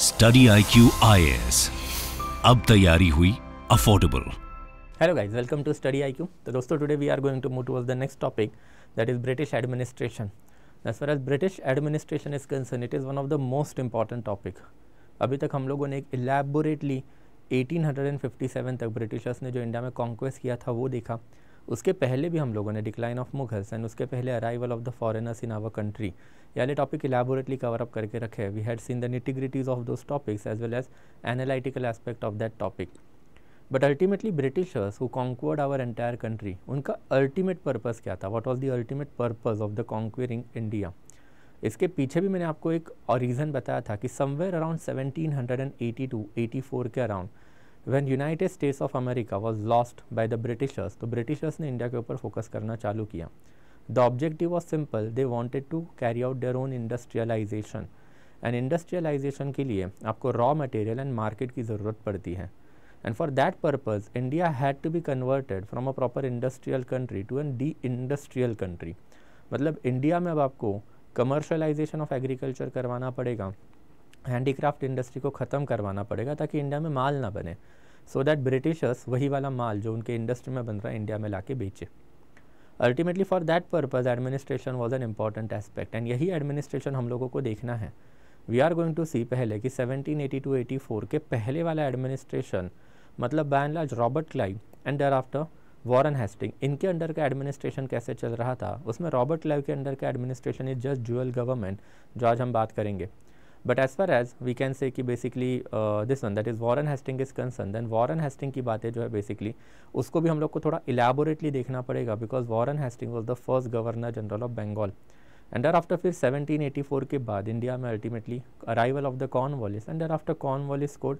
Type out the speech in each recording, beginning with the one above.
Study I Q आई अब तैयारी हुई affordable hello guys welcome to study I Q तो दोस्तों today we are going to move toward the next topic that is British administration as far as British administration is concern it is one of the most important topic अभी तक हम लोगों ने एक elaborately 1857 तक Britishers ने जो India में कॉन्क्वेस्ट किया था, वो देखा। उसके पहले भी हम लोगों ने डिक्लाइन ऑफ़ मुगल्स एंड उसके पहले arrival of the foreigners in our country यानी टॉपिक इलेबोरेटली कवर अप करके रखे we had seen the nitty gritties of those topics as well as analytical aspect of that topic but ultimately Britishers who conquered our entire country उनका ultimate purpose क्या था? What was the ultimate purpose of the conquering India इसके पीछे भी मैंने आपको एक और रीज़न बताया था कि समवेयर अराउंड 1782 84 के around when United States of America was lost by the Britishers तो ब्रिटिशर्स ने इंडिया के ऊपर फोकस करना चालू किया। The objective was simple they wanted to carry out their own industrialization and industrialization के लिए आपको रॉ मटेरियल एंड मार्केट की ज़रूरत पड़ती है। And for that purpose India had to be converted from a proper industrial country to an deindustrial country मतलब India में अब आपको कमर्शलाइजेशन ऑफ़ एग्रीकल्चर करवाना पड़ेगा। हैंडीक्राफ्ट इंडस्ट्री को ख़त्म करवाना पड़ेगा ताकि इंडिया में माल ना बने। सो दैट ब्रिटिशर्स वही वाला माल जो उनके इंडस्ट्री में बन रहा है, इंडिया में ला के बेचे। Ultimately for that purpose administration was an important aspect and यही एडमिनिस्ट्रेशन हम लोगों को देखना है। We are going to see पहले कि 1782 84 के पहले वाला एडमिनिस्ट्रेशन मतलब and large Robert Clive and thereafter Warren Hasting इनके अंडर का एडमिनिस्ट्रेशन कैसे चल रहा था, उसमें रॉबर्ट क्लाइव के अंडर का administration is just dual government जो आज हम बात करेंगे। But as far as we can say कि basically this one that is Warren Hasting is concern then Warren Hasting की बातें जो है बेसिकली उसको भी हम लोग को थोड़ा इलेबोरेटली देखना पड़ेगा because Warren Hasting was the first governor general of Bengal and thereafter फिर 1784 के बाद इंडिया में ultimately arrival of the Cornwallis and thereafter Cornwallis code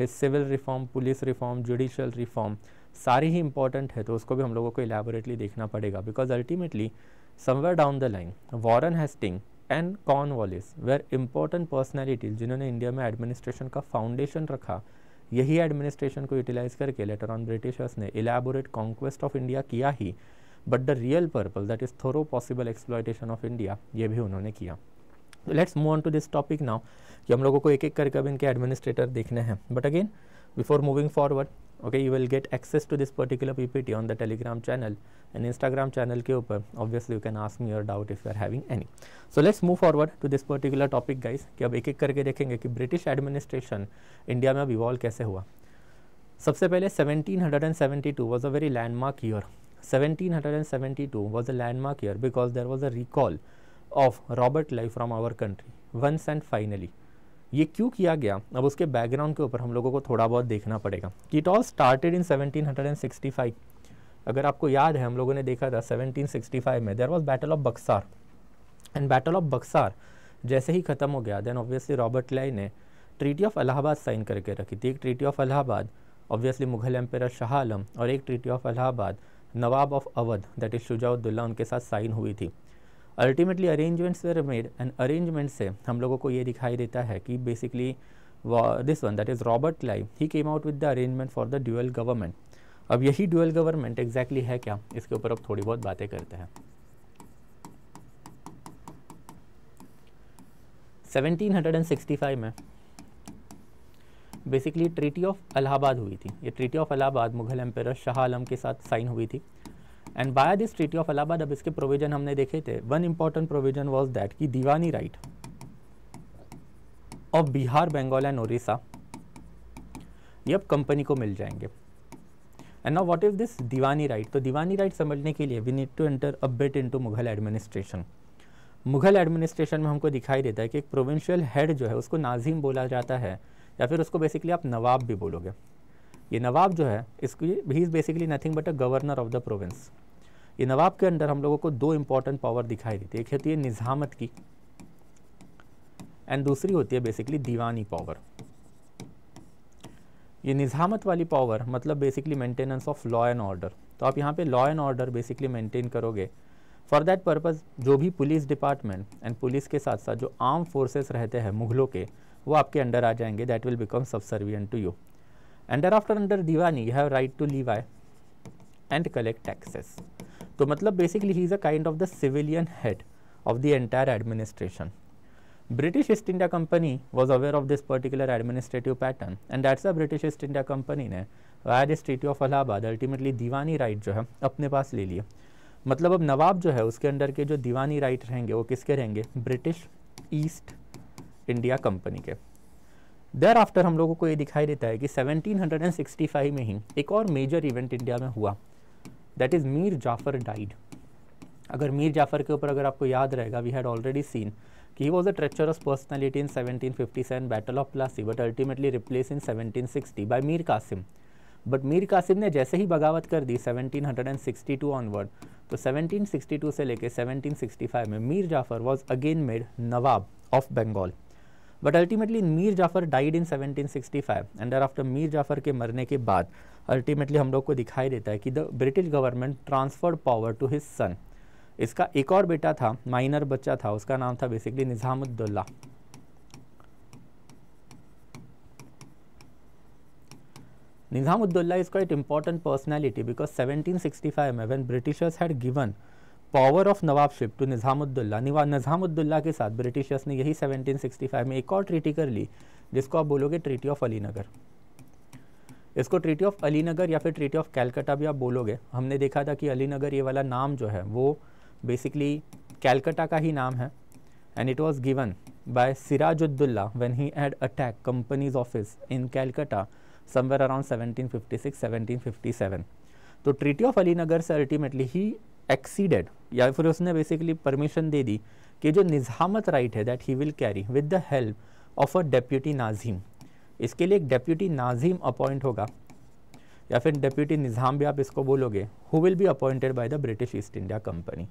his civil reform police reform judicial reform सारी ही इंपॉर्टेंट है तो उसको भी हम लोगों को इलेबोरेटली देखना पड़ेगा. Because ultimately somewhere down the line Warren Hasting and Cornwallis were important personalities जिन्होंने इंडिया में एडमिनिस्ट्रेशन का फाउंडेशन रखा, यही एडमिनिस्ट्रेशन को यूटिलाइज करके लेटर ऑन ब्रिटिशर्स ने इलेबोरेट कॉन्क्वेस्ट ऑफ़ इंडिया किया ही। But the real purpose that is thorough possible exploitation of India ये भी उन्होंने किया। Let's move on to this topic now कि हम लोगों को एक एक करके अब इनके एडमिनिस्ट्रेटर देखने हैं। But again before moving forward okay you will get access to this particular ppt on the telegram channel and instagram channel के ऊपर obviously you can ask me your doubt if you are having any so let's move forward to this particular topic guys कि अब एक एक करके देखेंगे कि British administration India में अब इवॉल्व कैसे हुआ सबसे पहले 1772 was a very landmark year 1772 was a landmark year because there was a recall of Robert Clive from our country once and finally ये क्यों किया गया? अब उसके बैकग्राउंड के ऊपर हम लोगों को थोड़ा बहुत देखना पड़ेगा। कि इट ऑल स्टार्टेड इन 1765 अगर आपको याद है, हम लोगों ने देखा था 1765 में there was battle of Buxar and battle of Buxar जैसे ही ख़त्म हो गया देन ऑब्वियसली रॉबर्ट लाई ने ट्रीटी ऑफ़ अलाहाबाद साइन करके रखी थी। एक treaty of Allahabad obviously Mughal emperor Shah Alam और एक treaty of Allahabad Nawab of Awadh that is Shujauddaula उनके साथ साइन हुई थी। Ultimately arrangements were made and arrangement से हम लोगों को ये दिखाई देता है कि basically this one that is Robert Clive he came out with the arrangement for the dual government अब यही ड्यूअल गवर्नमेंट एग्जैक्टली है क्या? इसके ऊपर अब थोड़ी बहुत बातें करते हैं। 1765 में बेसिकली ट्रीटी ऑफ़ अलाहाबाद हुई थी। ये treaty of Allahabad Mughal empire Shah Alam के साथ साइन हुई थी। And by this treaty of Allahabad अब इसके प्रोविज़न हमने देखे थे। One important provision was that की diwani right of Bihar Bengal and Odisha ये अब कंपनी को मिल जाएँगे। And now what is this diwani right तो दीवानी राइट समझने के लिए we need to enter a bit into Mughal administration Mughal administration में हमको दिखाई देता है कि एक प्रोविंशियल हेड जो है, उसको नाजिम बोला जाता है, या फिर उसको बेसिकली आप नवाब भी बोलोगे। ये नवाब जो है, इसकी he is basically nothing but a governor of the province ये नवाब के अंदर हम लोगों को दो इंपॉर्टेंट पावर दिखाई देती है। एक होती है निज़ामत की एंड दूसरी होती है बेसिकली दीवानी पावर ये निज़ामत वाली पावर मतलब basically maintenance of law and order तो आप यहाँ पे law and order basically maintain करोगे। फॉर दैट पर्पज़ जो भी पुलिस डिपार्टमेंट एंड पुलिस के साथ साथ जो आर्म फोर्सेस रहते हैं मुगलों के, वो आपके अंडर आ जाएँगे। That will become subservient to you and after under diwani you have right to levy and collect taxes तो मतलब basically he is a kind of the civilian head of the entire administration British East India Company was aware of this particular administrative pattern and that's why British East India Company ने via this treaty of Allahabad ultimately diwani right जो है अपने पास ले लिए। मतलब अब नवाब जो है उसके अंडर के जो दीवानी राइट रहेंगे वो किसके रहेंगे? ब्रिटिश ईस्ट इंडिया कंपनी के। देर आफ्टर हम लोगों को ये दिखाई देता है कि 1765 में ही एक और मेजर इवेंट इंडिया में हुआ। That is Mir Jafar died अगर मीर जाफ़र के ऊपर अगर आपको याद रहेगा वी हैड ऑलरेडी सीन कि he was a treacherous personality in 1757 battle of Plassey but ultimately replace in 1760 by Mir Kasim but Mir Kasim ने जैसे ही बगावत कर दी 1762 ऑनवर्ड तो 1762 से लेके 1765 में Mir Jafar was again made nawab of Bengal but ultimately Mir Jafar died in 1765 and after Mir Jafar के मरने के बाद अल्टीमेटली हम लोग को दिखाई देता है कि the British government transferred power to his son इसका एक और बेटा था माइनर बच्चा था, उसका नाम था basically Nizamuddaula. Nizamudullah is quite important personality because 1765 में when Britishers had given power of nawabship to Nizamuddaula Nizamuddulla के साथ ब्रिटिशर्स ने यही 1765 में एक और ट्रीटी कर ली, जिसको आप बोलोगे ट्रीटी ऑफ़ अलीनगर इसको ट्रीटी ऑफ़ अलीनगर या फिर ट्रीटी ऑफ़ कैलकटा भी आप बोलोगे। हमने देखा था कि अलीनगर ये वाला नाम जो है, वो बेसिकली कैलकटा का ही नाम है and it was given by Sirajuddaula when he had attack company's office in Calcutta somewhere around 1756 1757 तो ट्रीटी ऑफ़ अलीनगर से अल्टीमेटली ही एक्सीडेड या फिर उसने बेसिकली परमिशन दे दी कि जो निज़ामत राइट है that he will carry with the help of a deputy nazim इसके लिए एक डेप्यूटी नाजीम अपॉइंट होगा, या फिर डेप्यूटी निज़ाम भी आप इसको बोलोगे who will be appointed by the British East India company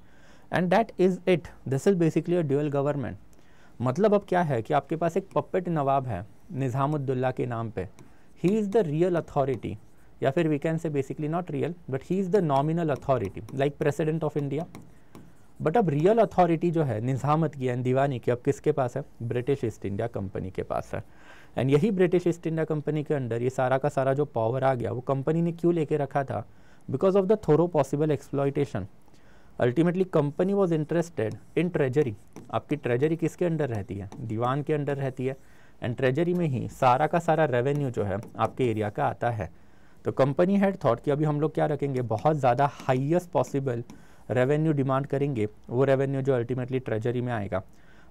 and that is it this is basically a dual government मतलब अब क्या है कि आपके पास एक पपेट नवाब है निज़ामुद्दौला के नाम पे. He is the real authority या फिर we can say basically not real but he is the nominal authority like president of India but अब रियल अथॉरिटी जो है, निज़ामत की एंड दीवानी की, अब किसके पास है? ब्रिटिश ईस्ट इंडिया कंपनी के पास है। एंड यही ब्रिटिश ईस्ट इंडिया कंपनी के अंडर ये सारा का सारा जो पावर आ गया, वो कंपनी ने क्यों लेके रखा था? Because of the thorough possible exploitation ultimately company was interested in treasury आपकी ट्रेजरी किसके अंडर रहती है? दीवान के अंडर रहती है। एंड ट्रेजरी में ही सारा का सारा रेवेन्यू जो है, आपके एरिया का आता है। तो कंपनी हैड थॉट कि अभी हम लोग क्या रखेंगे? बहुत ज़्यादा हाईएस्ट पॉसिबल रेवेन्यू डिमांड करेंगे, वो रेवेन्यू जो अल्टीमेटली ट्रेजरी में आएगा।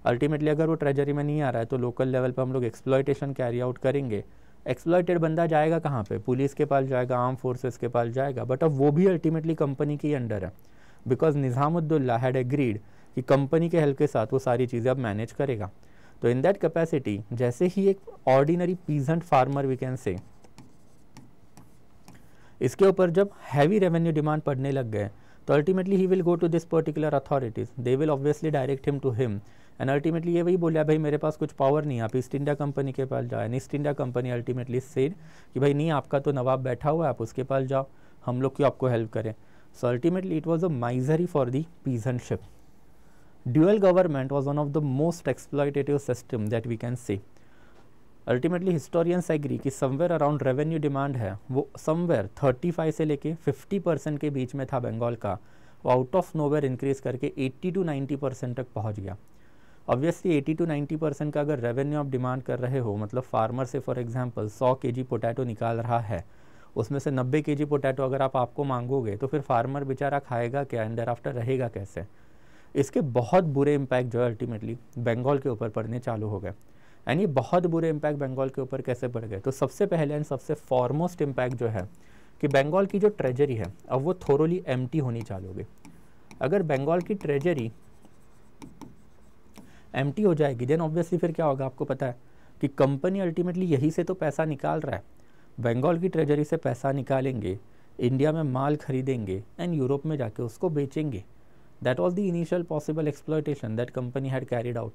अल्टीमेटली अगर वो ट्रेजरी में नहीं आ रहा है तो लोकल लेवल पर हम लोग एक्सप्लॉयटेशन कैरी आउट करेंगे। एक्सप्लॉयटेड बंदा जाएगा कहाँ पे? पुलिस के पास जाएगा आर्म फोर्सेस के पास जाएगा बट अब वो भी अल्टीमेटली कंपनी के अंडर है। बिकॉज़ निज़ामुद्दुल्ला हैड एग्रीड कि कंपनी के हेल्प के साथ वो सारी चीज़ें अब मैनेज करेगा। तो इन दैट कैपेसिटी जैसे ही एक ordinary peasant farmer we can say इसके ऊपर जब हैवी रेवेन्यू डिमांड पड़ने लग गए तो ultimately he will go to this particular authorities they will obviously direct him to him and ultimately ये वही बोला, भाई, मेरे पास कुछ पावर नहीं आप ईस्ट इंडिया कंपनी के पास जाओ. And East India company ultimately said कि, भाई, नहीं, आपका तो नवाब बैठा हुआ है। आप उसके पास जाओ। हम लोग क्यों आपको हेल्प करें? So ultimately it was a misery for the peasantship dual government was one of the most exploitative system that we can see ultimately historians agree कि समवेयर अराउंड रेवेन्यू डिमांड है, वो समवेयर 35 से लेके 50 percent के बीच में था बंगाल का। वो आउट ऑफ़ नोवेयर इंक्रीज करके 80 टू 90 परसेंट तक पहुँच गया। ऑब्वियसली 80 टू 90 परसेंट का अगर रेवेन्यू आप डिमांड कर रहे हो मतलब फार्मर से फॉर एग्जांपल 100 केजी पोटैटो निकाल रहा है, उसमें से 90 केजी पोटैटो अगर आप आपको मांगोगे तो फिर फार्मर बेचारा खाएगा क्या एंड आफ्टर रहेगा कैसे? इसके बहुत बुरे इम्पैक्ट जो है अल्टीमेटली बंगाल के ऊपर पड़ने चालू हो गए। एंड ये बहुत बुरे इम्पैक्ट बंगाल के ऊपर कैसे पड़ गए? तो सबसे पहले एंड सबसे फॉरमोस्ट इम्पैक्ट जो है, कि बंगाल की जो ट्रेजरी है, अब वो थोरोली एम होनी चालू हो गई। अगर बंगाल की ट्रेजरी एम हो जाएगी देन ऑब्वियसली फिर क्या होगा आपको पता है, कि कंपनी अल्टीमेटली यही से तो पैसा निकाल रहा है। बंगाल की ट्रेजरी से पैसा निकालेंगे इंडिया में माल खरीदेंगे एंड यूरोप में जाके उसको बेचेंगे। That was the initial possible exploitation that company had carried out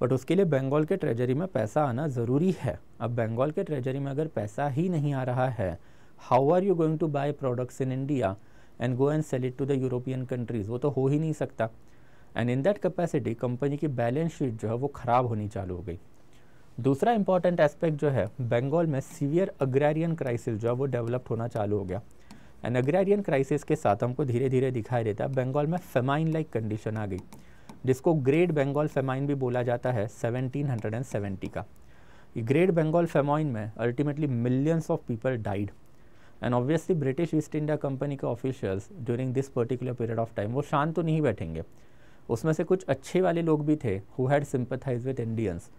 but उसके लिए बंगाल के ट्रेजरी में पैसा आना ज़रूरी है। अब बंगाल के ट्रेजरी में अगर पैसा ही नहीं आ रहा है how are you going to buy products in India and go and sell it to the European countries वो तो हो ही नहीं सकता। And in that capacity company की बैलेंस शीट जो है वो ख़राब होनी चालू हो गई। दूसरा इंपॉर्टेंट एस्पेक्ट जो है बंगाल में सीवियर अग्रेरियन क्राइसिस जो है वो डेवलप्ड होना चालू हो गया। एंड अग्रेरियन क्राइसिस के साथ हमको धीरे धीरे दिखाई देता है। बंगाल में फेमाइन लाइक कंडीशन आ गई। जिसको ग्रेट बंगाल फेमाइन भी बोला जाता है 1770 का। ग्रेट बंगाल फेमाइन में ultimately millions of people died and obviously British East India company के officials during this particular period of time वो शांत तो नहीं बैठेंगे। उसमें से कुछ अच्छे वाले लोग भी थे who had sympathise with Indians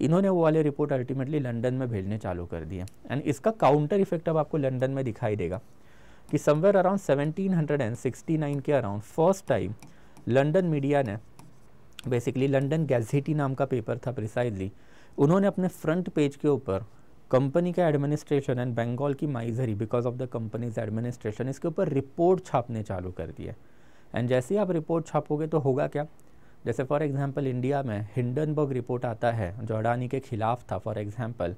इन्होंने वो वाले रिपोर्ट अल्टीमेटली लंदन में भेजने चालू कर दिए। एंड इसका काउंटर इफ़ेक्ट अब आपको लंदन में दिखाई देगा कि समवेयर अराउंड 1769 के around first time London media ने बेसिकली लंडन गैजेटी नाम का पेपर था प्रिसाइजली उन्होंने अपने फ्रंट पेज के ऊपर कंपनी का एडमिनिस्ट्रेशन एंड बंगाल की misery because of the company's administration इसके ऊपर रिपोर्ट छापने चालू कर दिए. एंड जैसे ही आप रिपोर्ट छापोगे तो होगा क्या? जैसे फॉर एग्जांपल इंडिया में हिंडनबर्ग रिपोर्ट आता है, जो अडानी के खिलाफ था फॉर एग्जांपल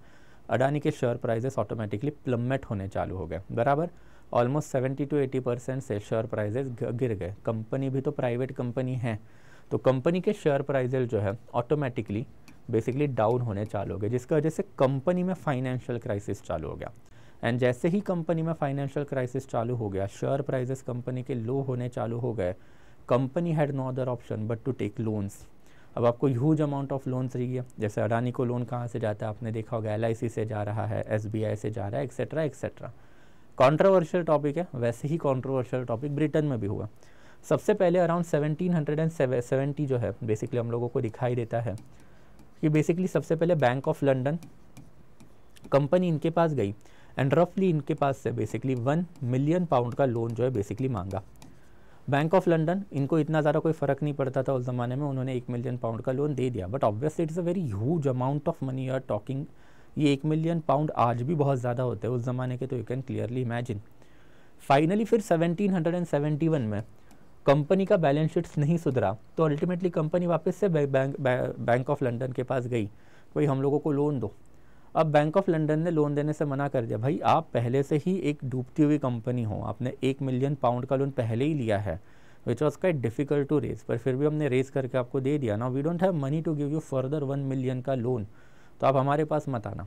अडानी के शेयर प्राइजेस ऑटोमेटिकली प्लमेट होने चालू हो गए. बराबर? ऑलमोस्ट 70 टू 80 परसेंट से शेयर प्राइजेस गिर गए. कंपनी भी तो प्राइवेट कंपनी है. तो कंपनी के शेयर प्राइजेस जो है ऑटोमेटिकली बेसिकली डाउन होने चालू हो गए, जिसकी वजह से कंपनी में फाइनेंशियल क्राइसिस चालू हो गया। एंड जैसे ही कंपनी में फाइनेंशियल क्राइसिस चालू हो गया शेयर प्राइजेस कंपनी के लो होने चालू हो गए, company had no other option but to take loans अब आपको ह्यूज अमाउंट ऑफ़ लोन्स चाहिए। जैसे अडानी को लोन कहाँ से जाता है? आपने देखा होगा LIC से जा रहा है SBI से जा रहा है एक्सेट्रा एक्सेट्रा कॉन्ट्रोवर्शियल टॉपिक है, वैसे ही कॉन्ट्रोवर्शियल टॉपिक ब्रिटेन में भी हुआ। सबसे पहले around seventeen hundred and seventy जो है बेसिकली हम लोगों को दिखाई देता है कि बेसिकली सबसे पहले बैंक ऑफ़ लंडन कंपनी इनके पास गई एंड रफली इनके पास से बेसिकली वन मिलियन पाउंड का लोन जो है बेसिकली मांगा। बैंक ऑफ़ लंडन इनको इतना ज़्यादा कोई फ़र्क नहीं पड़ता था उस ज़माने में, उन्होंने एक मिलियन पाउंड का लोन दे दिया but obviously it's a very huge amount of money are talking ये एक मिलियन पाउंड आज भी बहुत ज़्यादा होते हैं, उस ज़माने के तो you can clearly imagine finally फिर 1771 में कंपनी का बैलेंस शीट्स नहीं सुधरा तो अल्टीमेटली कंपनी वापस से बैंक बैंक ऑफ़ लंदन के पास गई, भाई, हम लोगों को लोन दो। अब बैंक ऑफ़ लंदन ने लोन देने से मना कर दिया, भाई, आप पहले से ही एक डूबती हुई कंपनी हो, आपने एक मिलियन पाउंड का लोन पहले ही लिया है which was quite difficult to raise पर फिर भी हमने रेज करके आपको दे दिया। ना we don't have money to give you further one million का लोन तो आप हमारे पास मत आना।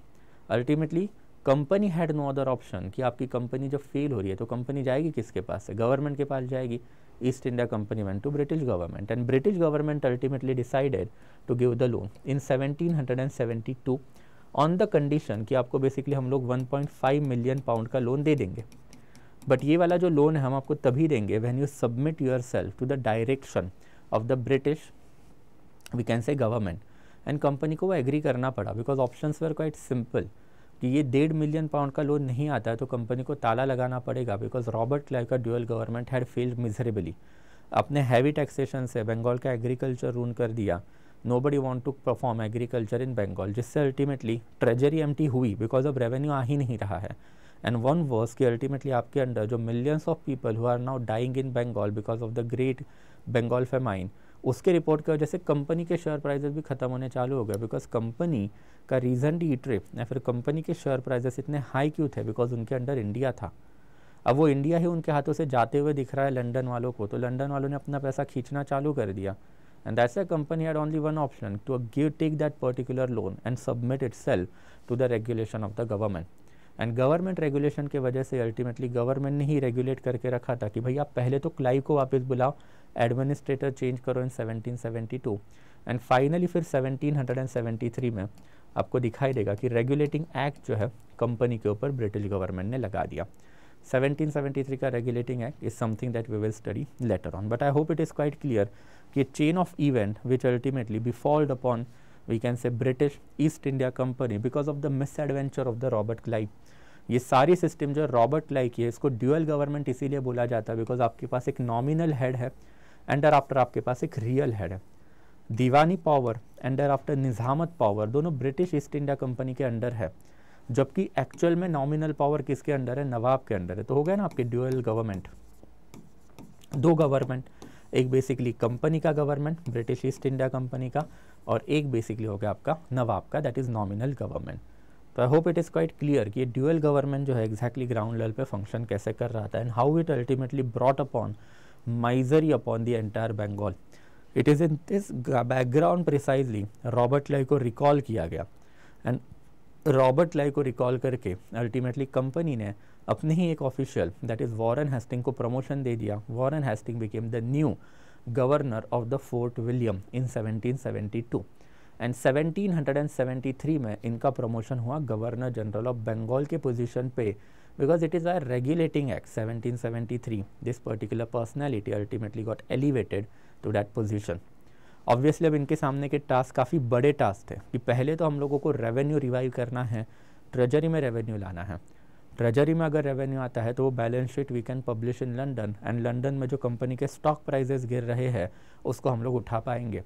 Ultimately company had no other option कि आपकी कंपनी जब फेल हो रही है तो कंपनी जाएगी किसके पास से? गवर्नमेंट के पास जाएगी। East India company went to British government and British government ultimately decided to give the loan in 1772 on the condition कि आपको बेसिकली हम लोग 1.5 मिलियन पाउंड का लोन दे देंगे। बट ये वाला जो लोन है हम आपको तभी देंगे when you submit yourself to the direction of the British we can say government and company को वो एग्री करना पड़ा because option were quite simple कि ये डेढ़ मिलियन पाउंड का लोन नहीं आता है तो कंपनी को ताला लगाना पड़ेगा बिकॉज़ रॉबर्ट लाइक का dual government had failed miserably अपने हैवी टैक्सेशन से बंगाल का एग्रीकल्चर रून कर दिया. Nobody want to perform agriculture in Bengal जिससे अल्टीमेटली ट्रेजरी एमटी हुई बिकॉज़ ऑफ़ रेवेन्यू आ ही नहीं रहा है. एंड वन वर्स कि अल्टीमेटली आपके अंडर जो millions of people who are now dying in Bengal because of the great Bengal famine उसके रिपोर्ट की वजह से कंपनी के शेयर प्राइजेस भी खत्म होने चालू हो गए। बिकॉज़ कंपनी का रीजन डी ट्रिप या फिर कंपनी के शेयर प्राइजेस इतने हाई क्यों थे? बिकॉज़ उनके अंडर इंडिया था। अब वो इंडिया ही उनके हाथों से जाते हुए दिख रहा है लंदन वालों को तो लंदन वालों ने अपना पैसा खींचना चालू कर दिया। And that's a company had only one option, to give, take that particular loan and submit itself to the regulation of the government. And government regulation के वजह से अल्टीमेटली गवर्नमेंट ने ही रेगुलेट करके रखा था कि भाई आप पहले तो क्लाइव को वापस बुलाओ एडमिनिस्ट्रेटर चेंज करो इन 1772 एंड फाइनली फिर 1773 में आपको दिखाई देगा कि रेगुलेटिंग एक्ट जो है कंपनी के ऊपर ब्रिटिश गवर्नमेंट ने लगा दिया। 1773 का regulating act is something that we will study later on but I hope it is quite clear कि chain of event which ultimately befalled upon we can say British East India company because of the misadventure of the Robert Clive ये सारी system जो Robert Clive की है, इसको dual government इसीलिए बोला जाता है बिकॉज़ आपके पास एक नॉमिनल हेड है एंडर आफ्टर आपके पास एक रियल हेड है। दीवानी पावर एंडर आफ्टर निज़ामत पावर दोनों ब्रिटिश ईस्ट इंडिया कंपनी के अंडर है। जबकि एक्चुअल में नॉमिनल पावर किसके अंडर है? नवाब के अंडर है। तो हो गया ना आपके ड्यूअल गवर्नमेंट दो गवर्नमेंट एक बेसिकली कंपनी का government British East India company का, और एक बेसिकली हो गया आपका नवाब का दैट इज़ नॉमिनल गवर्नमेंट तो I hope it is quite clear कि ड्यूअल गवर्नमेंट जो है एक्जैक्टली ग्राउंड लेवल पे फ़ंक्शन कैसे कर रहा था and how it ultimately brought upon misery upon the entire Bengal it is in this background precisely Robert Clive को recall किया गया। एंड रॉबर्ट लाई को रिकॉल करके अल्टीमेटली कंपनी ने अपने ही एक official that is Warren Hastings को प्रमोशन दे दिया। Warren Hastings became the new governor of the Fort William in 1772 and 1773 में इनका प्रमोशन हुआ गवर्नर जनरल ऑफ़ बंगाल के पोजीशन पे। Because it is a regulating act 1773 this particular personality ultimately got elevated to that position obviously अब इनके सामने के task काफ़ी बड़े टास्क थे कि पहले तो हम लोगों को रेवेन्यू रिवाइव करना है ट्रेजरी में रेवेन्यू लाना है। ट्रेजरी में अगर रेवेन्यू आता है तो वो balance sheet we can publish in London and London में जो कंपनी के स्टॉक प्राइजेस गिर रहे हैं, उसको हम लोग उठा पाएँगे।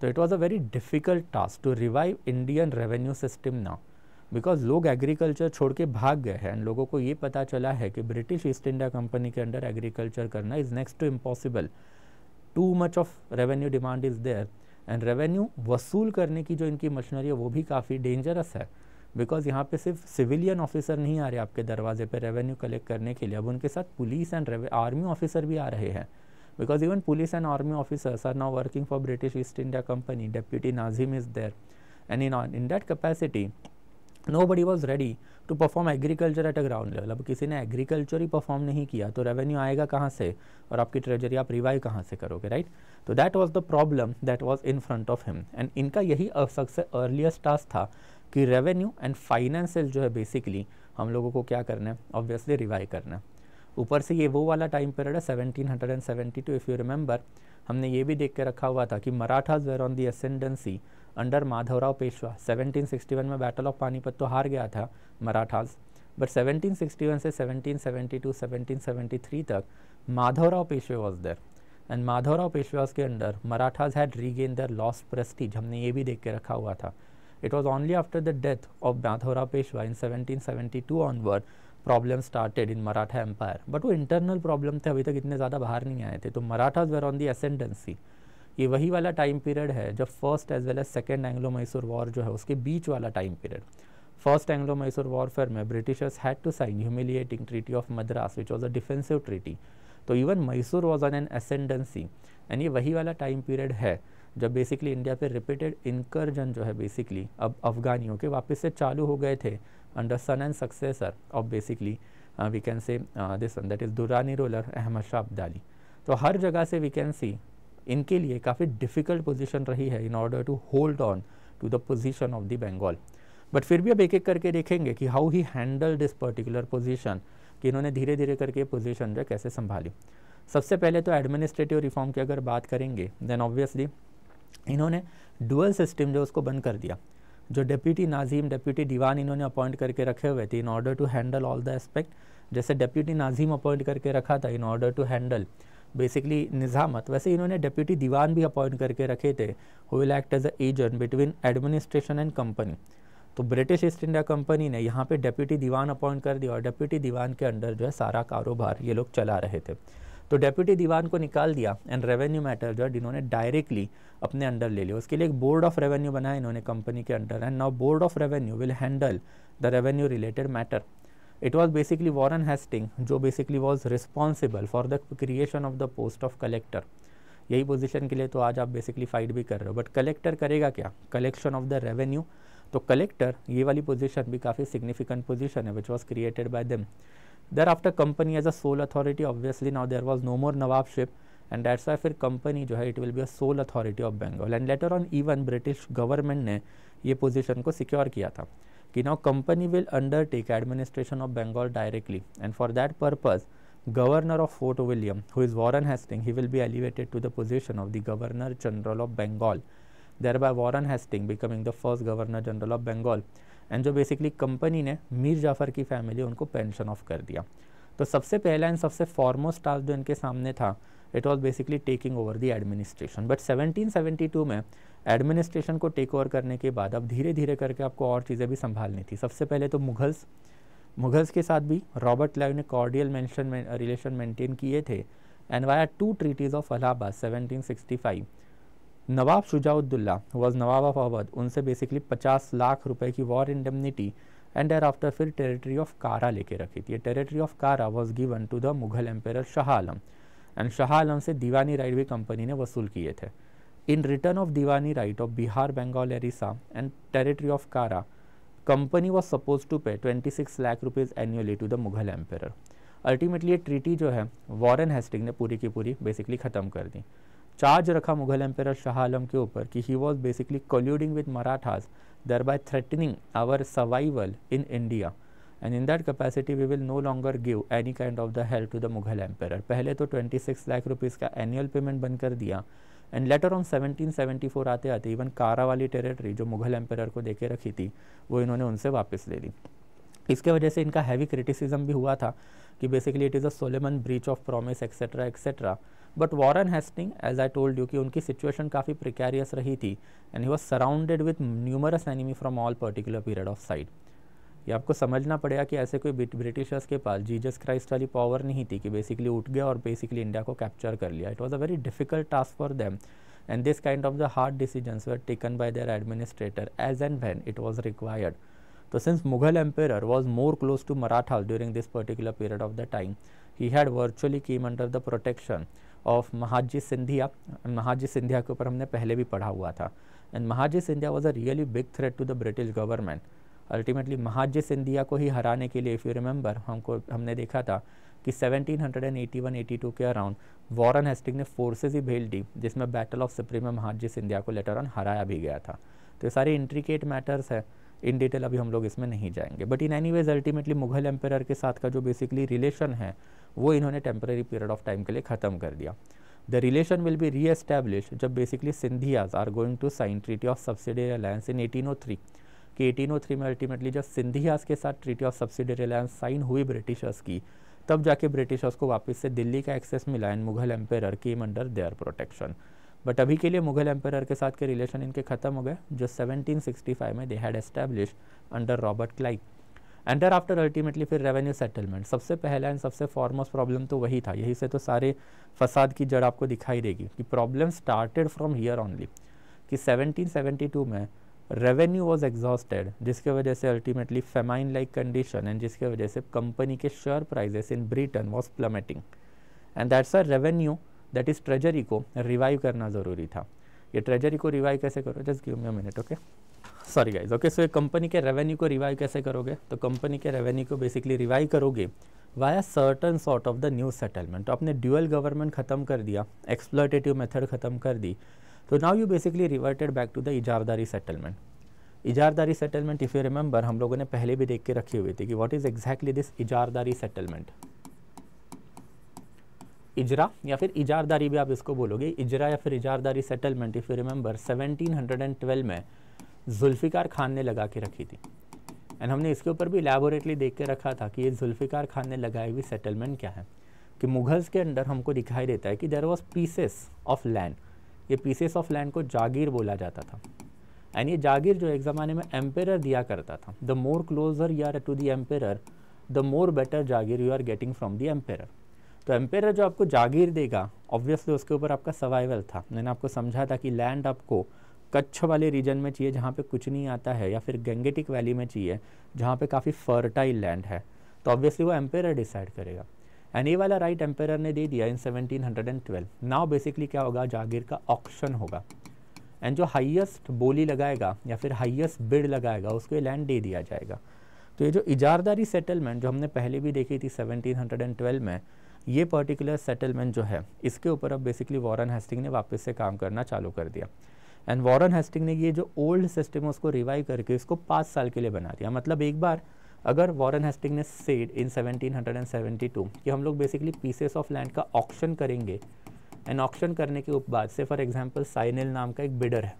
तो it was a very difficult task to revive Indian revenue system now because लोग एग्रीकल्चर छोड़ के भाग गए हैं। एंड लोगों को ये पता चला है कि ब्रिटिश ईस्ट इंडिया कंपनी के अंडर एग्रीकल्चर करना is next to impossible too much of revenue demand is there and revenue वसूल करने की जो इनकी मशीनरी है वो भी काफ़ी डेंजरस है। बिकॉज़ यहाँ पे सिर्फ़ सिविलियन ऑफिसर नहीं आ रहे आपके दरवाजे पे रेवेन्यू कलेक्ट करने के लिए। अब उनके साथ पुलिस एंड आर्मी ऑफिसर भी आ रहे हैं। Because even police and army officers are now working for British East India company deputy Nazim is there, and in in that capacity, nobody was ready to perform agriculture at a ground level. अब किसी ने agriculture ही perform नहीं किया तो revenue आएगा कहाँ से? और आपकी ट्रेजरी आप रिवाइव कहाँ से करोगे राइट तो that was the problem that was in front of him and इनका यही सबसे अर्लीस्ट टास्क था कि रेवेन्यू एंड फाइनेंशियल जो है बेसिकली हम लोगों को क्या करना है? ऑब्वियसली रिवाइव करना है। ऊपर से ये वो वाला टाइम पीरियड है seventeen hundred and seventy two if you remember हमने ये भी देख के रखा हुआ था कि Marathas were on the ascendancy under Madhavrao Peshwa 1761 में बैटल ऑफ़ पानीपत तो हार गया था मराठास। बट 1761 से 1772 1773 तक Madhavrao Peshwe was there and Madhavrao Peshwas के under Marathas had regain their lost prestige हमने ये भी देख के रखा हुआ था। It was only after the death of Madhavrao Peshwa in 1772 onward problem started in Maratha empire but वो इंटरनल प्रॉब्लम थे, अभी तक इतने ज़्यादा बाहर नहीं आए थे। तो Marathas were on the ascendancy ये वही वाला टाइम पीरियड है जब first as well as second Anglo Mysore war जो है उसके बीच वाला time period first Anglo Mysore warfare में Britishers had to sign humiliating treaty of Madras which was a defensive treaty तो even Mysore was on an ascendancy and ये वही वाला टाइम पीरियड है जब बेसिकली इंडिया पे रिपीटेड इनकर्जन जो है बेसिकली अब अफगानियों के वापस से चालू हो गए थे under son and successor of basically we can say uh, this one that is Durrani ruler Ahmad तो हर जगह से वी कैन सी इनके लिए काफ़ी डिफ़िकल्ट पोजीशन रही है in order to hold on to the position of the Bengal but फिर भी अब एक एक करके देखेंगे कि how he handle this particular position कि इन्होंने धीरे धीरे करके पोजीशन जो कैसे संभाली। सबसे पहले तो एडमिनिस्ट्रेटिव रिफॉर्म की अगर बात करेंगे देन ऑब्वियसली इन्होंने डुअल सिस्टम जो उसको बंद कर दिया। जो डेप्यूटी नाजीम डिप्यूटी दीवान इन्होंने अपॉइंट करके रखे हुए थे in order to handle all the aspect जैसे डिप्यूटी नाजीम अपॉइंट करके रखा था in order to handle basically निज़ामत वैसे इन्होंने डेप्यूटी दीवान भी अपॉइंट करके रखे थे who will act as a agent between administration and company तो ब्रिटिश ईस्ट इंडिया कंपनी ने यहाँ पे डेप्यूटी दीवान अपॉइंट कर दिया और डेप्यूटी दीवान के अंडर जो है सारा कारोबार ये लोग चला रहे थे। तो डेप्यूटी दीवान को निकाल दिया एंड रेवेन्यू मैटर जो है इन्होंने डायरेक्टली अपने अंडर ले लिया। उसके लिए एक बोर्ड ऑफ़ रेवेन्यू बनाया इन्होंने कंपनी के under and now board of revenue will handle the revenue related matter it was basically Warren Hasting जो basically was responsible for the creation of the post of collector यही position के लिए तो आज आप बेसिकली फाइट भी कर रहे हो। बट कलेक्टर करेगा क्या? कलेक्शन ऑफ़ द रेवेन्यू तो कलेक्टर ये वाली पोजिशन भी काफ़ी सिग्निफिकेंट पोजिशन है विच was created by them there after company as a sole authority obviously now there was no more nawabship and that's why फिर company जो है it will be a sole authority of Bengal and later on even British government ने ये position को secure किया था। कि now company will undertake administration of Bengal directly and for that purpose governor of Fort William who is Warren Hasting he will be elevated to the position of the governor general of Bengal there by Warren Hasting becoming the first governor general of Bengal and जो basically company ने मीर जाफ़र की family उनको pension of कर दिया। तो सबसे पहला and सबसे फॉरमोस्ट टास्क जो इनके सामने था it was basically taking over the administration but seventeen seventy two में एडमिनिस्ट्रेशन को टेक ओवर करने के बाद अब धीरे धीरे करके आपको और चीज़ें भी संभालनी थी। सबसे पहले तो मुगल्स मुगल्स के साथ भी रॉबर्ट लाइव ने कॉर्डियल मेंशन रिलेशन मेंटेन किए थे। And via two treaties of Allahabad 1765 Nawab Shujauddaula was Nawab of Awadh उनसे बेसिकली 50 लाख रुपए की war indemnity and there after फिर टेरिटरी ऑफ़ कारा लेके रखी थी। Territory of Kara was given to the Mughal empire Shah Alam and Shah Alam से दीवानी right भी company ने वसूल किए थे। In return of Diwani right of Bihar Bengal Orissa and territory of Kara company was suppose to pay 26 lakh rupees annually to the Mughal empire ultimately ये treaty जो है Warren Hasting ने पूरी की पूरी बेसिकली ख़त्म कर दी। चार्ज रखा मुगल एम्पेयर शाह आलम के ऊपर कि he was basically colluding with Marathas there by threatening our survival in India and in that capacity we will no longer give any kind of the help to the Mughal empire पहले तो 26 lakh rupees का annual payment बंद कर दिया and later on 1774 आते आते even कारा वाली टेरिटरी जो मुगल एम्पेयर को देके रखी थी, वो इन्होंने उनसे वापस ले ली। इसके वजह से इनका हैवी क्रिटिसिज्म भी हुआ था कि basically it is a solemn breach of promise etcetera etcetera but Warren Hasting as I told you कि उनकी सिचुएशन काफ़ी प्रिकेरियस रही थी and he was surrounded with numerous enemy from all particular period of side ये आपको समझना पड़ेगा कि ऐसे कोई ब्रिटिशर्स के पास जीजस क्राइस्ट वाली पावर नहीं थी कि बेसिकली उठ गया और बेसिकली इंडिया को कैप्चर कर लिया। It was a very difficult task for them and this kind of the hard decisions were taken by their administrator as and when it was required तो since Mughal empire was more close to Maratha during this particular period of the time he had virtually came under the protection of Mahadji Scindia Mahadji Scindia के ऊपर हमने पहले भी पढ़ा हुआ था। And Mahadji Scindia was a really big threat to the British government ultimately Mahadji Scindia को ही हराने के लिए इफ़ यू रिमेंबर हमको, हमने देखा था कि 1781-82 के अराउंड वॉरन हेस्टिंग ने फोर्सेज ही भेज दी, जिसमें बैटल ऑफ़ सुप्रीम में महाजी सिंधिया को लेटर ऑन हराया भी गया था। तो ये सारे इंट्रिकेट मैटर्स है इन डिटेल अभी हम लोग इसमें नहीं जाएँगे। But in any ways ultimately Mughal empire के साथ का जो बेसिकली रिलेशन है, वो इन्होंने टेम्पररी पीरियड ऑफ़ टाइम के लिए ख़त्म कर दिया। The relation will be reestablish जब basically Scindias are going to sign treaty of subsidy alliance in 1803 कि 1803 में अल्टीमेटली जब सिंधियाज के साथ treaty of subsidy reliance sign हुई ब्रिटिशर्स की, तब जाके ब्रिटिशर्स को वापस से दिल्ली का एक्सेस मिला and Mughal empire came under their protection but अभी के लिए मुगल एम्पेयर के साथ के रिलेशन इनके ख़त्म हो गए, जो 1765 में they had establish under Robert Clive and after ultimately फिर रेवेन्यू सेटलमेंट सबसे पहला एंड सबसे फॉरमोस्ट प्रॉब्लम तो वही था. यही से तो सारे फसाद की जड़ आपको दिखाई देगी कि problem started from here only कि 1772 में रेवेन्यू वॉज़ एग्जॉस्टेड जिसके वजह से ultimately famine like condition and जिसके वजह से कंपनी के share prices in Britain was plummeting and that's a revenue that is treasury को रिवाइव करना ज़रूरी था. ये ट्रेजरी को रिवाइव कैसे करो? Just give me minute okay sorry guys okay so ये कंपनी के रेवेन्यू को रिवाइव कैसे करोगे? तो कंपनी के रेवेन्यू को बेसिकली रिवाइव करोगे via certain sort of the new settlement तो आपने ड्यूअल गवर्नमेंट खत्म कर दिया एक्सप्लोटेटिव मेथड खत्म कर दी तो now you basically reverted back to the इजारदारी settlement इजारदारी settlement if you remember हम लोगों ने पहले भी देख के रखी हुई थी कि what is exactly this इजारदारी settlement इजरा या फिर इजारदारी भी आप इसको बोलोगे। इजरा या फिर इजारदारी सेटलमेंट इफ़ यू रिमेंबर 1712 में जुल्फ़िकार खान ने लगा के रखी थी। एंड हमने इसके ऊपर भी लेबोरेटली देख के रखा था कि ये जुल्फ़िकार खान ने लगाई हुई सेटलमेंट क्या है। कि मुगल्स के अंडर हमको दिखाई देता है कि there was pieces of land ये पीसेस ऑफ़ लैंड को जागीर बोला जाता था। एंड ये जागीर जो एक ज़माने में एम्पेयर दिया करता था। The more closer you are to the empire the more better Jagir you are getting from the empire तो एम्पेयर जो आपको जागीर देगा ऑब्वियसली उसके ऊपर आपका सर्वाइवल था। मैंने आपको समझा था कि लैंड आपको कच्छ वाले रीजन में चाहिए जहाँ पे कुछ नहीं आता है, या फिर गेंगेटिक वैली में चाहिए, जहाँ पे काफ़ी फर्टाइल लैंड है। तो ऑब्वियसली वो एम्पेयर डिसाइड करेगा। एंड ये वाला राइट एम्पेयर ने दे दिया इन 1712 नाउ बेसिकली क्या होगा? जागीर का ऑक्शन होगा। एंड जो हाईएस्ट बोली लगाएगा या फिर हाईएस्ट बिड लगाएगा, उसको लैंड दे दिया जाएगा। तो ये जो इजारदारी सेटलमेंट जो हमने पहले भी देखी थी 1712 में, ये पर्टिकुलर सेटलमेंट जो है, इसके ऊपर अब बेसिकली वॉरन हेस्टिंग ने वापस से काम करना चालू कर दिया। एंड वॉरन हेस्टिंग ने ये जो ओल्ड सिस्टम है, उसको रिवाइव करके इसको पाँच साल के लिए बना दिया। मतलब एक बार अगर वॉरन हेस्टिंग ने सेड इन 1772 कि हम लोग बेसिकली पीसेस ऑफ़ लैंड का ऑक्शन करेंगे एंड ऑक्शन करने के बाद से फॉर एग्जांपल साइनिल नाम का एक बिडर है।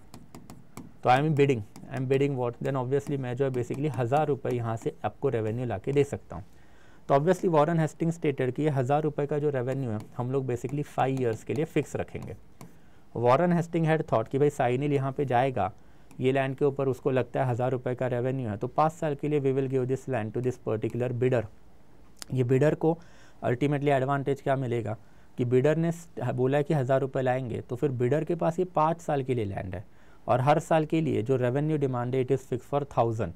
तो I am bidding I am bidding what then obviously मैं जो है बेसिकली हज़ार रुपये यहाँ से आपको रेवेन्यू ला के दे सकता हूँ। तो ऑब्वियसली वॉरन हेस्टिंग स्टेटेड कि ये हज़ार रुपये का जो रेवेन्यू है, हम लोग बेसिकली फाइव ईयर्स के लिए फिक्स रखेंगे। वॉरन हेस्टिंग हैड थॉट कि भाई साइनिल यहाँ पे जाएगा ये लैंड के ऊपर उसको लगता है हज़ार रुपये का रेवेन्यू है। तो पाँच साल के लिए we will give this land to this particular bidder ये बिडर को अल्टीमेटली एडवांटेज क्या मिलेगा? कि बिडर ने बोला कि हज़ार रुपये लाएँगे तो फिर बिडर के पास ये पाँच साल के लिए लैंड है। और हर साल के लिए जो रेवेन्यू डिमांड है it is fix for thousand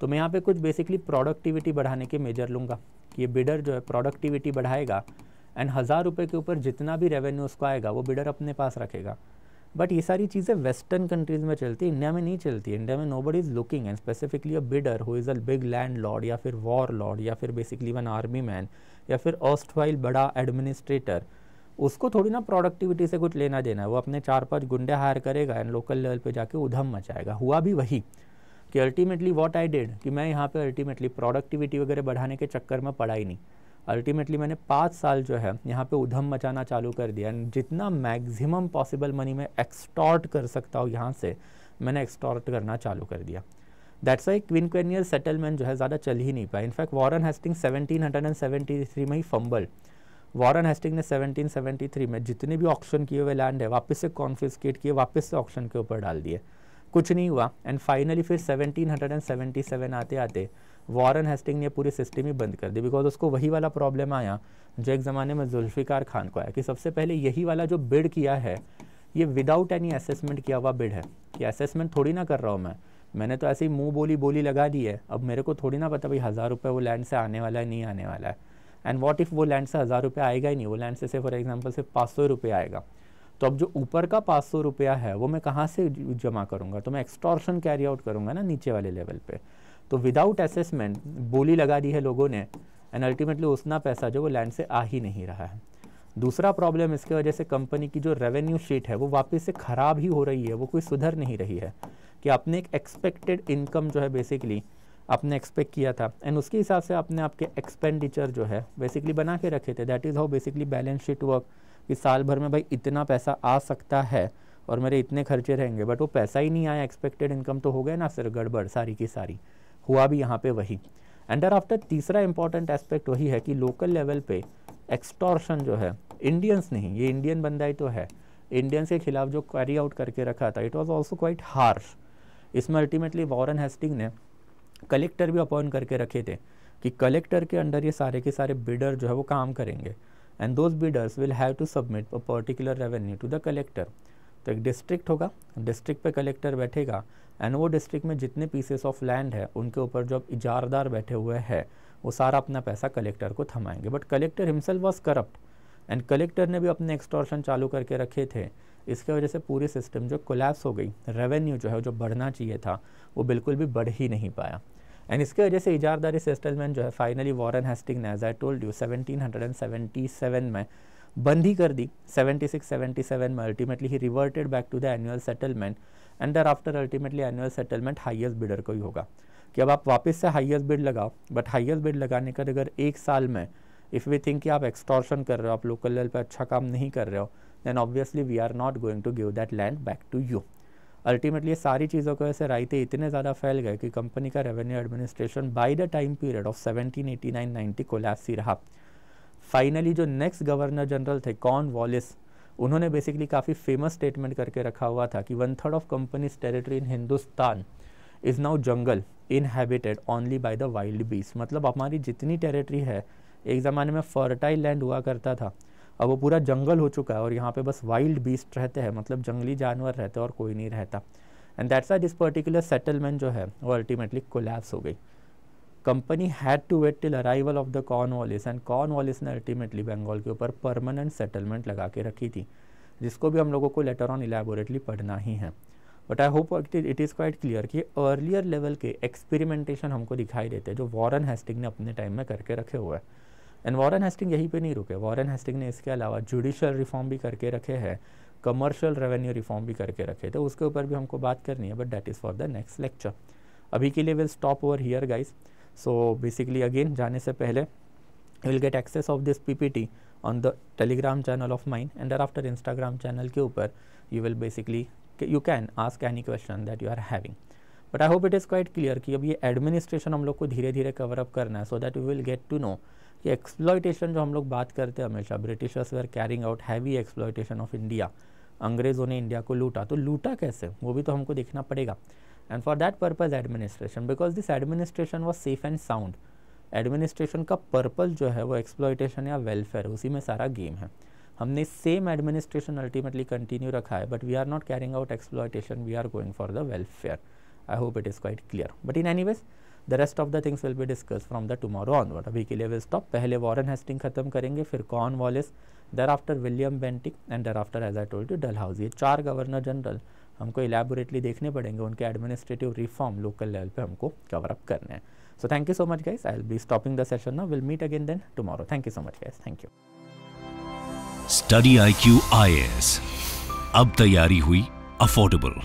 तो मैं यहाँ पे कुछ बेसिकली प्रोडक्टिविटी बढ़ाने के मेजर लूँगा कि ये बिडर जो है प्रोडक्टिविटी बढ़ाएगा एंड हज़ार रुपये के ऊपर जितना भी रेवेन्यू उसको आएगा, वो बिडर अपने पास रखेगा। बट ये सारी चीज़ें वेस्टर्न कंट्रीज़ में चलती इंडिया में नहीं चलती इंडिया में nobody is looking and specifically a bidder who is a big landlord या फिर वॉर लॉर्ड या फिर बेसिकली वन आर्मी मैन या फिर ऑस्ट वाइल बड़ा एडमिनिस्ट्रेटर उसको थोड़ी ना प्रोडक्टिविटी से कुछ लेना देना है। वो अपने चार पाँच गुंडे हायर करेगा एंड लोकल लेवल पे जाके उधम मचाएगा। हुआ भी वही कि अल्टीमेटली वॉट आई डिड कि मैं यहाँ पे अल्टीमेटली प्रोडक्टिविटी वगैरह बढ़ाने के चक्कर में पड़ा ही नहीं। अल्टीमेटली मैंने पाँच साल जो है, यहाँ पे उधम मचाना चालू कर दिया। जितना मैक्सिमम पॉसिबल मनी मैं एक्सटॉर्ट कर सकता हूँ यहाँ से, मैंने एक्सटॉर्ट करना चालू कर दिया। That's why quinquennial settlement जो है, ज़्यादा चल ही नहीं पाया। इनफैक्ट वॉरन हेस्टिंग थ्री में ही फंबल वॉरन हेस्टिंग ने 1773 में जितने भी ऑप्शन किए हुए लैंड है, वापस से कॉन्फिस्केट किए, वापस से ऑप्शन के ऊपर डाल दिए। कुछ नहीं हुआ। एंड फाइनली फिर 1777 आते आते वॉरन हेस्टिंग ने पूरी सिस्टम ही बंद कर दी बिकॉज़ उसको वही वाला प्रॉब्लम आया जो एक ज़माने में जुल्फ़िकार खान को आया, कि सबसे पहले यही वाला जो बिड किया है, ये विदाउट एनी असेसमेंट किया हुआ बिड है, कि असेसमेंट थोड़ी ना कर रहा हूँ मैं। मैंने तो ऐसे ही मुँह बोली बोली लगा दी है। अब मेरे को थोड़ी ना पता भाई, हज़ार रुपये वो लैंड से आने वाला है, नहीं आने वाला है। एंड वॉट इफ़ वो लैंड से हज़ार रुपये आएगा ही नहीं? वो लैंड से से फॉर एग्ज़ाम्पल सिर्फ़ पाँच सौ रुपये आएगा। तो अब जो ऊपर का पाँच सौ रुपया है, वो मैं कहाँ से जमा करूँगा? तो मैं एक्सटॉर्शन कैरी आउट करूँगा ना, नीचे वाले लेवल पे। तो विदाउट असेसमेंट बोली लगा दी है लोगों ने एंड अल्टीमेटली उतना पैसा जो वो लैंड से आ ही नहीं रहा है। दूसरा प्रॉब्लम इसके वजह से कंपनी की जो रेवेन्यू शीट है, वो वापस से ख़राब ही हो रही है, वो कोई सुधर नहीं रही है। कि आपने एक एक्सपेक्टेड इनकम जो है बेसिकली आपने एक्सपेक्ट किया था एंड उसके हिसाब से आपने आपके एक्सपेंडिचर जो है बेसिकली बना के रखे थे। That is how basically balance sheet work कि साल भर में भाई इतना पैसा आ सकता है, और मेरे इतने खर्चे रहेंगे बट वो पैसा ही नहीं आया एक्सपेक्टेड इनकम तो हो गया ना, सर गड़बड़, सारी की सारी। हुआ भी यहाँ पे वही। एंड आफ्टर तीसरा इंपॉर्टेंट एस्पेक्ट वही है कि लोकल लेवल पे एक्सटॉर्शन जो है इंडियंस नहीं, ये इंडियन बंदा ही तो है। इंडियंस के खिलाफ जो कैरी आउट करके रखा था it was also quite harsh इसमें अल्टीमेटली वॉरन हेस्टिंग ने कलेक्टर भी अपॉइंट करके रखे थे कि कलेक्टर के अंडर ये सारे के सारे बिडर जो है वो काम करेंगे। And those bidders will have to submit a particular revenue to the collector तो एक डिस्ट्रिक्ट होगा। डिस्ट्रिक्ट पे कलेक्टर बैठेगा एंड वो डिस्ट्रिक्ट में जितने पीसेस ऑफ़ लैंड है, उनके ऊपर जो इजारदार बैठे हुए हैं, वो सारा अपना पैसा कलेक्टर को थमाएँगे। But collector himself was corrupt and collector ने भी अपने एक्सटॉर्शन चालू करके रखे थे। इसके वजह से पूरी सिस्टम जो कोलैप्स हो गई रेवेन्यू जो है जो बढ़ना चाहिए था, वो बिल्कुल भी बढ़ ही नहीं पाया। एंड इसके वजह से इजारदारी सेटलमेंट जो है फाइनली वॉरन हेस्टिंग ने एज आई टोल्ड यू 1777 में बंद ही कर दी। 76 77 में ultimately he reverted back to the annual settlement and thereafter ultimately annual settlement highest bidder को ही होगा। कि अब आप वापस से हाइएस्ट बिड लगाओ बट हाइएस्ट बिड लगाने का अगर एक साल में इफ़ वी थिंक कि आप एक्सटॉर्शन कर रहे हो, आप लोकल लेवल पर अच्छा काम नहीं कर रहे हो then obviously we are not going to give that land back to you ultimately सारी चीज़ों को ऐसे रायते इतने ज़्यादा फैल गए कि कंपनी का revenue administration by the time period of 1789 90 collapse ही रहा। फाइनली जो नेक्स्ट गवर्नर जनरल थे, कॉन? वॉलिस उन्होंने बेसिकली काफ़ी फ़ेमस स्टेटमेंट करके रखा हुआ था कि one third of company's territory in Hindustan is now jungle inhabited only by the wild beasts मतलब हमारी जितनी टेरिटरी है, एक ज़माने में फर्टाइल लैंड हुआ करता था। अब वो पूरा जंगल हो चुका है और यहाँ पे बस वाइल्ड बीस्ट रहते हैं मतलब जंगली जानवर रहते हैं और कोई नहीं रहता। And that's this particular settlement जो है, वो अल्टीमेटली कोलैप्स हो गई। Company had to wait till arrival of the Cornwallis and Cornwallis ने अल्टीमेटली बंगाल के ऊपर परमानेंट सेटलमेंट लगा के रखी थी, जिसको भी हम लोगों को लेटर ऑन इलेबोरेटली पढ़ना ही है। But I hope it is quite clear कि अर्लियर लेवल के एक्सपेरिमेंटेशन हमको दिखाई देते हैं, जो वॉरन हेस्टिंग ने अपने टाइम में करके रखे हुए हैं। एंड वॉरन हेस्टिंग यहीं पे नहीं रुके। वॉरन हेस्टिंग ने इसके अलावा जुडिशल रिफॉर्म भी करके रखे हैं कमर्शियल रेवेन्यू रिफॉर्म भी करके रखे थे उसके ऊपर भी हमको बात करनी है but that is for the next lecture अभी के लिए will stop over here guys so basically again जाने से पहले will get access of this PPT on the Telegram channel of mine and thereafter Instagram channel के ऊपर. You will basically you can ask any question that you are having but I hope it is quite clear कि अब ये administration हम लोग को धीरे धीरे कवर अप करना है so that you will get to know कि एक्सप्लॉयटेशन जो हम लोग बात करते हैं हमेशा Britishers were carrying out heavy exploitation of India अंग्रेज़ों ने इंडिया को लूटा तो लूटा कैसे? वो भी तो हमको देखना पड़ेगा. And for that purpose administration because this administration was safe and sound administration का पर्पज़ जो है वो एक्सप्लॉयटेशन या वेलफेयर उसी में सारा गेम है। हमने सेम एडमिनिस्ट्रेशन अल्टीमेटली कंटिन्यू रखा है but we are not carrying out exploitation we are going for the welfare I hope it is quite clear but in any ways the rest of the things will be discuss from the tomorrow onward अभी के लिए will stop पहले Warren Hasting खत्म करेंगे, फिर Cornwallis thereafter William Bentinck and thereafter as I told to Dalhousie ये चार governor general हमको इलेबोरेटली देखने पड़ेंगे, उनके एडमिनिस्ट्रेटिव रिफॉर्म लोकल लेवल पे हमको कवर अप करने हैं। So thank you so much guys I will be stopping the session ना will meet again then tomorrow thank you so much guys thank you Study I Q आई अब तैयारी हुई affordable